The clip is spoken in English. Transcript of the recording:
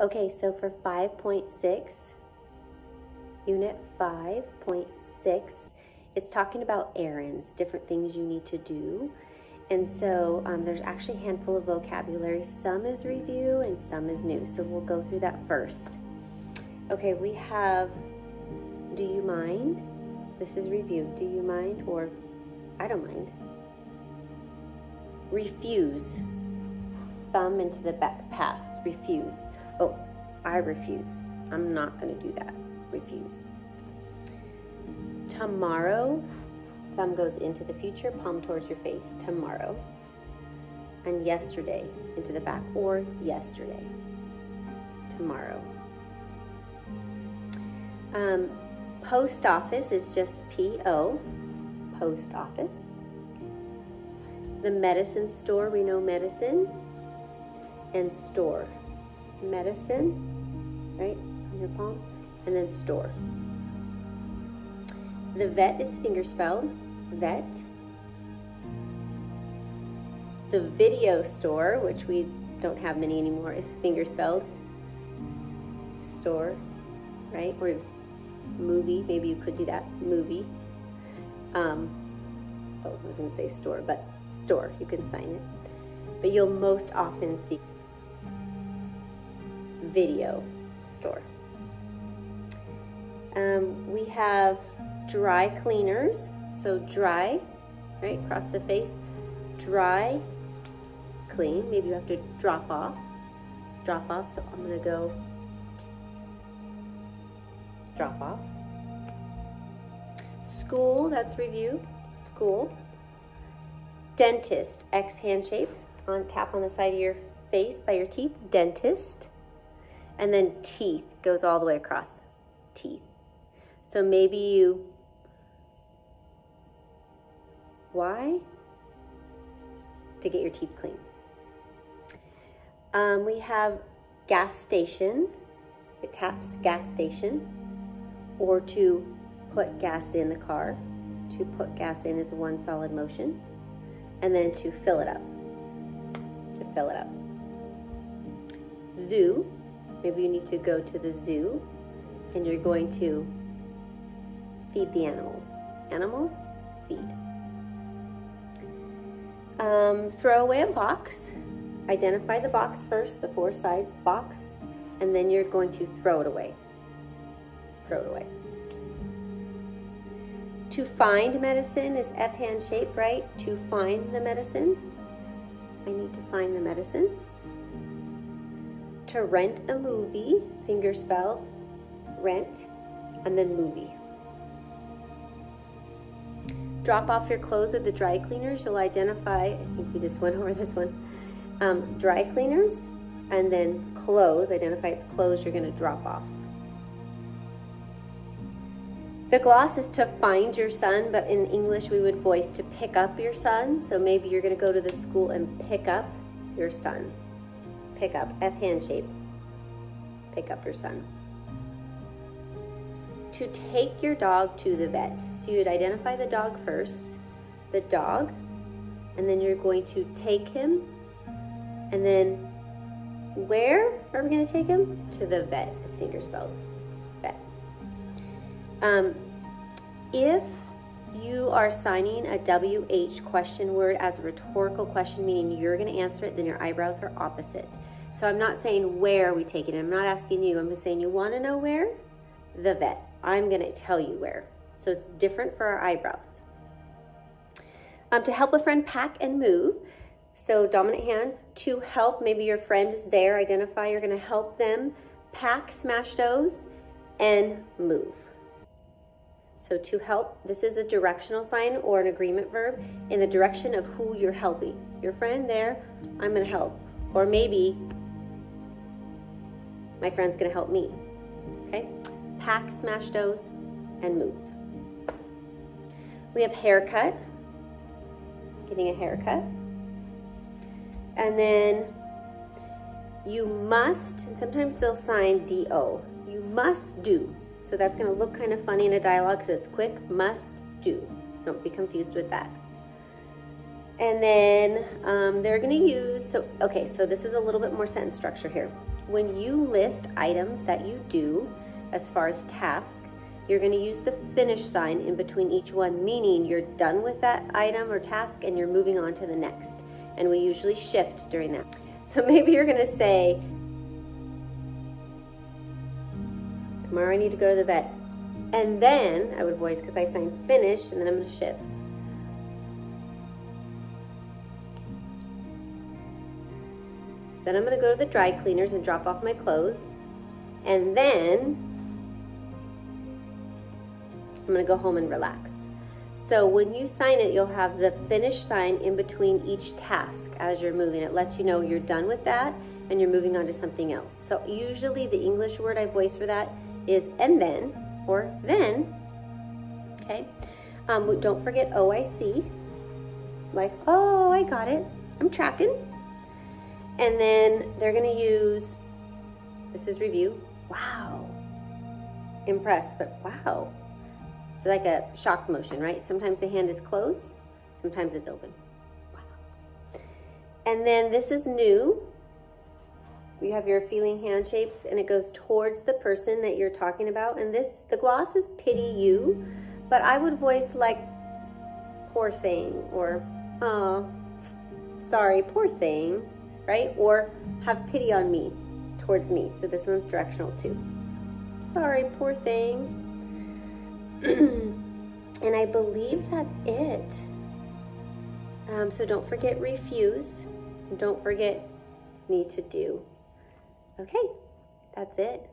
Okay, so for 5.6, unit 5.6, it's talking about errands, different things you need to do. And so um, there's actually a handful of vocabulary. Some is review and some is new. So we'll go through that first. Okay, we have do you mind? This is review. Do you mind? Or I don't mind. Refuse. Thumb into the past. Refuse. Oh, I refuse. I'm not going to do that. Refuse. Tomorrow. Thumb goes into the future, palm towards your face. Tomorrow. And yesterday into the back or yesterday. Tomorrow. Um, Post office is just P-O, post office. The medicine store, we know medicine. And store. Medicine, right, on your palm. And then store. The vet is finger spelled, vet. The video store, which we don't have many anymore, is finger spelled, store, right? Or movie. Maybe you could do that. Movie. Um, oh, I was to say store, but store. You can sign it. But you'll most often see video store. Um, we have dry cleaners. So dry, right, across the face. Dry, clean. Maybe you have to drop off. Drop off. So I'm to go drop off. School, that's review, school. Dentist, X hand shape, on tap on the side of your face by your teeth, dentist. And then teeth goes all the way across, teeth. So maybe you, why? To get your teeth clean. Um, we have gas station, it taps gas station or to put gas in the car. To put gas in is one solid motion. And then to fill it up. To fill it up. Zoo. Maybe you need to go to the zoo and you're going to feed the animals. Animals, feed. Um, throw away a box. Identify the box first, the four sides box, and then you're going to throw it away throw it away. To find medicine is F hand shape, right? To find the medicine. I need to find the medicine. To rent a movie, finger spell, rent, and then movie. Drop off your clothes at the dry cleaners. You'll identify, I think we just went over this one, um, dry cleaners, and then clothes, identify it's clothes you're gonna drop off. The gloss is to find your son, but in English we would voice to pick up your son. So maybe you're gonna go to the school and pick up your son. Pick up, F hand shape. Pick up your son. To take your dog to the vet. So you'd identify the dog first, the dog, and then you're going to take him, and then where are we gonna take him? To the vet, his finger spelled. Vet. Um, if you are signing a WH question word as a rhetorical question, meaning you're going to answer it, then your eyebrows are opposite. So I'm not saying where we take it. I'm not asking you. I'm just saying you want to know where? The vet. I'm going to tell you where. So it's different for our eyebrows. Um, to help a friend pack and move. So dominant hand to help. Maybe your friend is there. Identify. You're going to help them pack, smash those, and move. So to help, this is a directional sign or an agreement verb in the direction of who you're helping. Your friend there, I'm gonna help. Or maybe my friend's gonna help me. Okay? Pack, smash those, and move. We have haircut, getting a haircut. And then you must, and sometimes they'll sign DO, you must do. So that's to look kind of funny in a dialogue because it's quick, must, do. Don't be confused with that. And then um, they're to use, so okay, so this is a little bit more sentence structure here. When you list items that you do as far as task, you're going to use the finish sign in between each one, meaning you're done with that item or task and you're moving on to the next. And we usually shift during that. So maybe you're going to say, Tomorrow I need to go to the vet. And then I would voice because I sign finish and then I'm going to shift. Then I'm going to go to the dry cleaners and drop off my clothes. And then I'm going to go home and relax. So when you sign it, you'll have the finish sign in between each task as you're moving. It lets you know you're done with that and you're moving on to something else. So usually the English word I voice for that is and then or then. Okay. Um, don't forget OIC. Like, oh, I got it. I'm tracking. And then they're to use, this is review. Wow. Impressed, but wow. It's like a shock motion, right? Sometimes the hand is closed, sometimes it's open. Wow. And then this is new. You have your feeling hand shapes and it goes towards the person that you're talking about. And this, the gloss is pity you, but I would voice like poor thing or, oh, sorry, poor thing, right? Or have pity on me, towards me. So this one's directional too. Sorry, poor thing. and I believe that's it. Um, so don't forget refuse. Don't forget need to do. Okay, that's it.